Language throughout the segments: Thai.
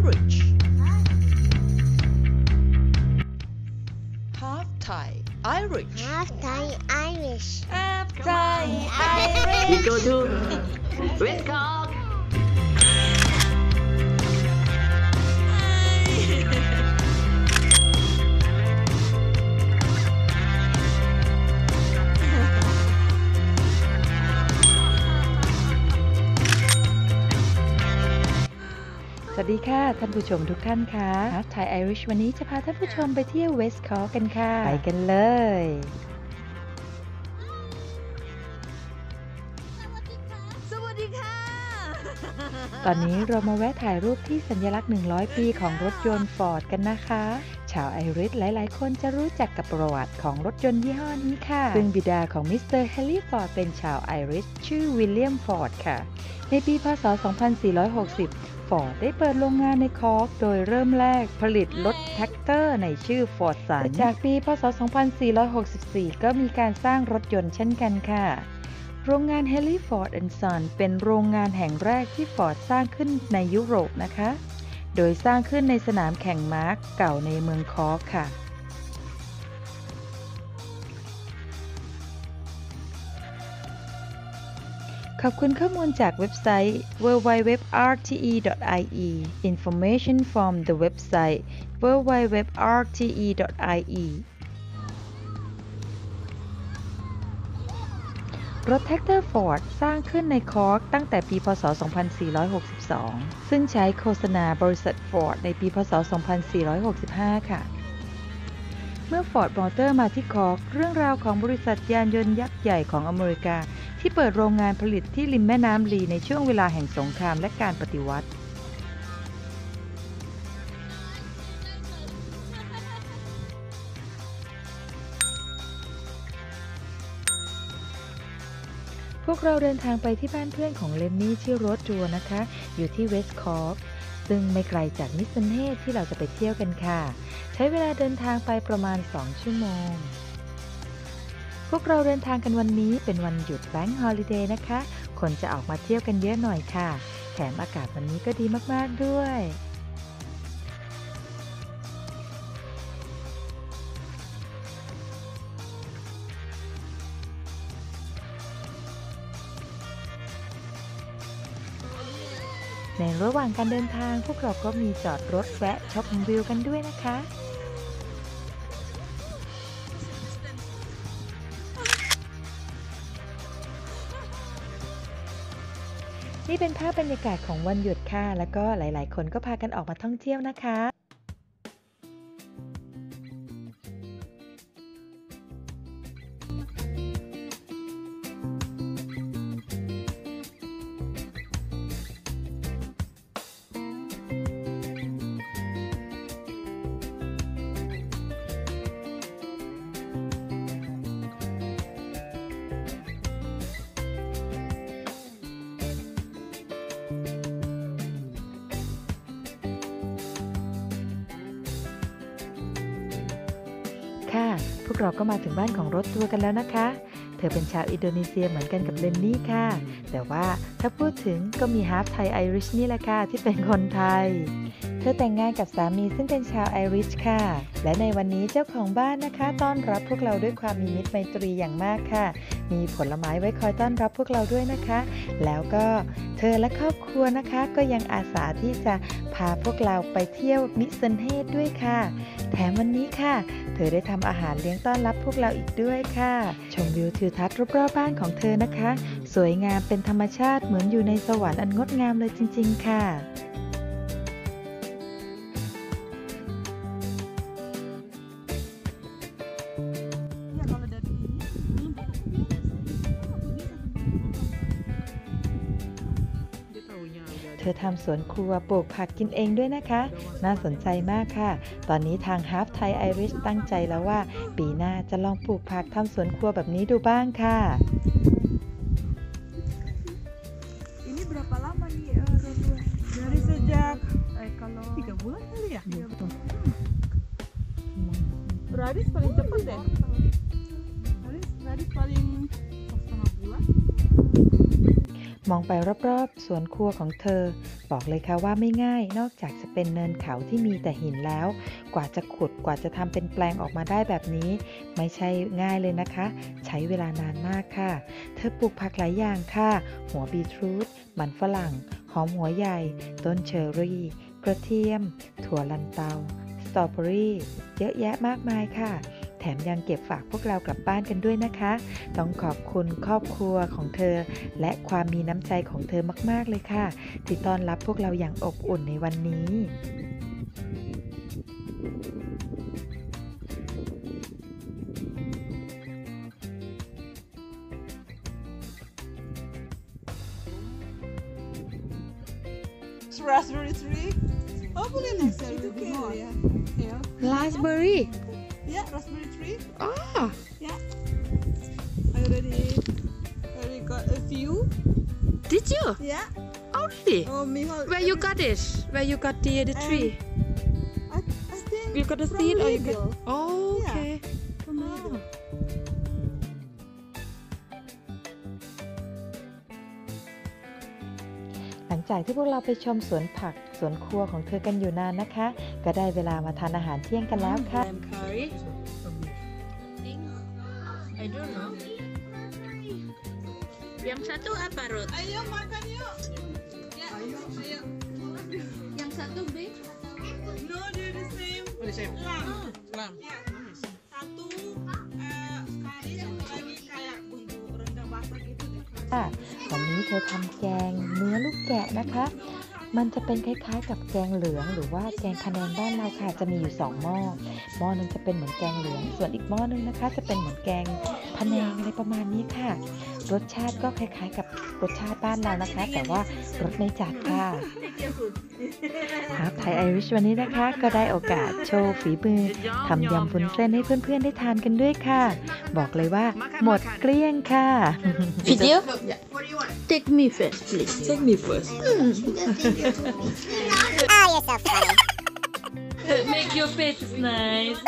Irish Half Thai Irish Half Thai Irish. Half Thai Irish We go to Red Cock. ดีค่ะท่านผู้ชมทุกท่านค่ะ Thai Irish วันนี้จะพาท่านผู้ชมไปเที่ยวเวสต์คอร์กกันค่ะ ไปกันเลย สวัสดีค่ะ ตอนนี้เรามาแวะถ่ายรูปที่สัญลักษณ์ 100 ปีของรถยนต์ฟอร์ดกันนะคะ ชาวไอริชหลาย ๆ คนจะรู้จักกับประวัติของรถยนต์ยี่ห้อนี้ค่ะ ซึ่งบิดาของมิสเตอร์เฮนรี่ฟอร์ดเป็นชาวไอริชชื่อวิลเลียมฟอร์ดค่ะ ในปี พศ 2460 ฟอร์ดได้เปิดโรงงานในคอร์กโดยเริ่มแรกผลิตรถแทรกเตอร์ในชื่อ Fordson จากปี พศ 2464 ก็มีการสร้างรถยนต์เช่นกันค่ะ โรงงาน Henry Ford Son เป็นโรงงานแห่งแรกที่ฟอร์ดสร้างขึ้นในยุโรปนะคะ โดยสร้างขึ้นในสนามแข่งม้าเก่าในเมืองคอร์กค่ะ ขอบคุณข้อมูลจากเว็บไซต์ www.rte.ie Information from the website www.rte.ie รถแทรกเตอร์ฟอร์ดสร้างขึ้นในคอร์กตั้งแต่ปี พศ 2462 ซึ่งใช้โฆษณาบริษัทฟอร์ดในปี พศ 2465 ค่ะ เมื่อฟอร์ดมอเตอร์มาที่คอร์กเรื่องราวของบริษัทยานยนต์ยักษ์ใหญ่ของอเมริกา ที่เปิดโรงงานผลิตที่ริมแม่น้ำลีในช่วงเวลาแห่งสงครามและการปฏิวัติ พวกเราเดินทางไปที่บ้านเพื่อนของเลนนี่ชื่อโรสจัวนะคะ อยู่ที่เวสต์คอร์กซึ่งไม่ไกลจาก Mizen Head ที่เราจะไปเที่ยวกันค่ะ ใช้เวลาเดินทางไปประมาณ 2 ชั่วโมง พวกเราเดินทางกันวันนี้เป็นวันหยุด bank holiday นะคะ คนจะออกมาเที่ยวกันเยอะหน่อยค่ะ แถมอากาศวันนี้ก็ดีมากๆด้วยในระหว่างการเดินทางพวกเราก็มีจอดรถแวะช็อปวิวกันด้วยนะคะ นี่เป็นภาพบรรยากาศของวันหยุดค่ะ แล้วก็หลาย ๆ คนก็พากันออกมาท่องเที่ยวนะคะ พวกเราก็มาถึงบ้านของโรสจัวกันแล้วนะคะ เธอเป็นชาวอินโดนีเซียเหมือนกันกับเลนนี่ค่ะ แต่ว่าถ้าพูดถึงก็มี Half Thai Irish นี่แหละค่ะที่เป็นคนไทย เธอแต่งงานกับสามีซึ่งเป็นชาวไอริชค่ะ และในวันนี้เจ้าของบ้านนะคะ ต้อนรับพวกเราด้วยความมีมิตรไมตรีอย่างมากค่ะ มีผลไม้ไว้คอยต้อนรับพวกเราด้วยนะคะ แล้วก็เธอและครอบครัวนะคะ ก็ยังอาสาที่จะพาพวกเราไปเที่ยว Mizen Head ด้วยค่ะ แถมวันนี้ค่ะ เธอได้ทำอาหารเลี้ยงต้อนรับพวกเราอีกด้วยค่ะ ชมวิวทิวทัศน์รอบๆบ้านของเธอนะคะ สวยงามเป็นธรรมชาติเหมือนอยู่ในสวรรค์อันงดงามเลยจริง ๆ ค่ะ เธอทำสวนครัวปลูกผักกินเองด้วยนะคะ น่าสนใจมากค่ะ ตอนนี้ทาง Half Thai Irish ตั้งใจแล้วว่า ปีหน้าจะลองปลูกผักทำสวนครัวแบบนี้ดูบ้างค่ะ Ini berapa lama nih eh, Rotua? Dari sejak eh, kalau tiga bulan kali ya? Iya betul. Radis paling cepat deh. Radis, Radis paling setengah bulan. มองไปรอบๆ สวนครัวของเธอ บอกเลยค่ะว่าไม่ง่าย นอกจากจะเป็นเนินเขาที่มีแต่หินแล้ว กว่าจะขุดกว่าจะทำเป็นแปลงออกมาได้แบบนี้ ไม่ใช่ง่ายเลยนะคะ ใช้เวลานานมากค่ะ เธอปลูกผักหลายอย่างค่ะ หัวบีทรูทมันฝรั่ง หอมหัวใหญ่ ต้นเชอรี่ กระเทียม ถั่วลันเตา สตรอเบอรี่ เยอะแยะมากมายค่ะ แถมยังเก็บฝากพวกเรากลับบ้านกันด้วยนะคะ ต้องขอบคุณครอบครัวของเธอ และความมีน้ำใจของเธอมาก ๆ เลยค่ะ ที่ต้อนรับพวกเราอย่างอบอุ่นในวันนี้ raspberry tree. Hopefully next year will be more. Yeah. Yeah. Raspberry. Yeah, raspberry tree. Ah, Yeah. I already already got a few. did you? Yeah. Oh, really? Oh, Mihal. Where you got it? Where you got the, the tree? I, I think You got the from seed or you got? Lidl. Oh, Yeah. okay. From Lidl. หลังจากที่พวกเราไปชมสวนผักสวนครัวของเธอกันอยู่นานนะคะ ก็ได้เวลามาทานอาหารเที่ยงกันแล้วค่ะ Lamb curry. I don't know. Yang satu apa, Ruth? Ayo makan yuk. Ya. Ayo. Ayo. Yang satu big. No, they're the same. the same. Lamb. Lamb. Ya. Satu eh, kari satu lagi kayak bumbu rendang basah gitu deh. ค่ะวันนี้เธอทำแกงเนื้อลูกแกะนะคะ มันจะเป็นคล้ายๆ กับแกงเหลือง หรือว่าแกงคะแนนบ้านเราค่ะจะมีอยู่สองหม้อ หม้อนึงจะเป็นเหมือนแกงเหลือง ส่วนอีกหม้อนึงนะคะ จะเป็นเหมือนแกงพะแนงอะไรประมาณนี้ค่ะรสชาติก็คล้ายๆ กับรสชาติบ้านเรานะคะ แต่ว่ารสไม่จัดค่ะฮาร์ฟไทยไอริชวันนี้นะคะ ก็ได้โอกาสโชว์ฝีมือทำยำวุ้นเส้นให้เพื่อนๆได้ทานกันด้วยค่ะ บอกเลยว่าหมดเกลี้ยงค่ะ Video? What do you want? Take me first, please. Take me first. Oh, you're so funny. Make your face nice.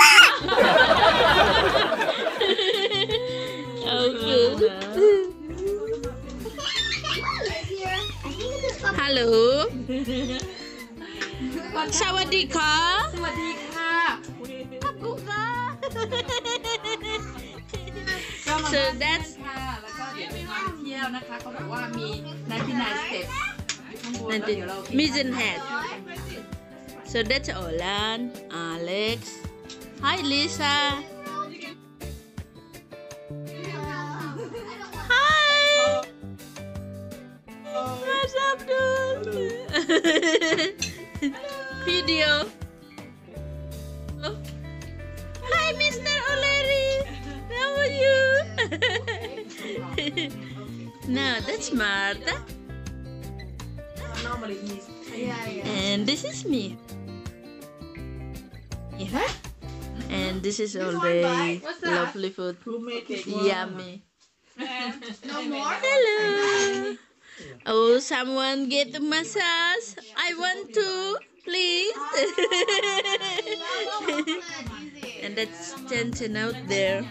Okay. Hello. สวัสดีค่ะ สวัสดีค่ะกูค่ะ so that's ค่ะแล้วก็เดี๋ยวจะพาไปเที่ยวนะคะเขาบอกว่ามี99 step ข้างบนแล้วเดี๋ยวเรา Mission Head so that's Olan Alex Hi Lisa dude Video oh. Hi Mr. O'Leary How are you No that's Martha And this is me. Yeah. And this is all the lovely food. Who make it? Yummy. no more Hello. Oh, someone get the massage. I want to, please. and that's Jensen out there.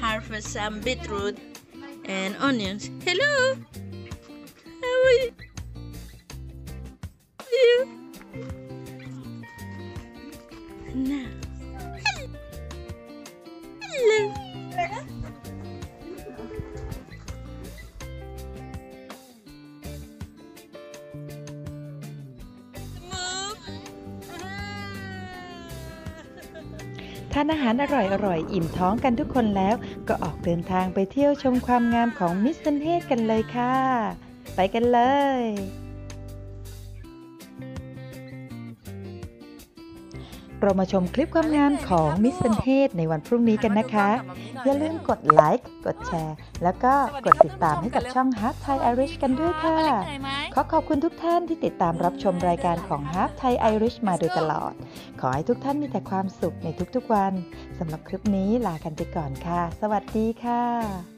Harvest some beetroot and onions. Hello. How are you? ทานอาหารอร่อยๆอิ่มท้องกันทุกคนแล้ว ก็ออกเดินทางไปเที่ยวชมความงามของ Mizen Head กันเลยค่ะ ไปกันเลย เรามาชมคลิปความงามของ Mizen Head ในวันพรุ่งนี้กันนะคะ อย่าลืมกดไลค์ กดแชร์ แล้วก็กดติดตามให้กับช่อง Half Thai Irish กันด้วยค่ะ ขอขอบคุณทุกท่านที่ติดตามรับชมรายการของ Half Thai Irish มาโดยตลอด ขอให้ทุกท่านมีแต่ความสุขในทุกๆวันสำหรับคลิปนี้ลากันไปก่อนค่ะ สวัสดีค่ะ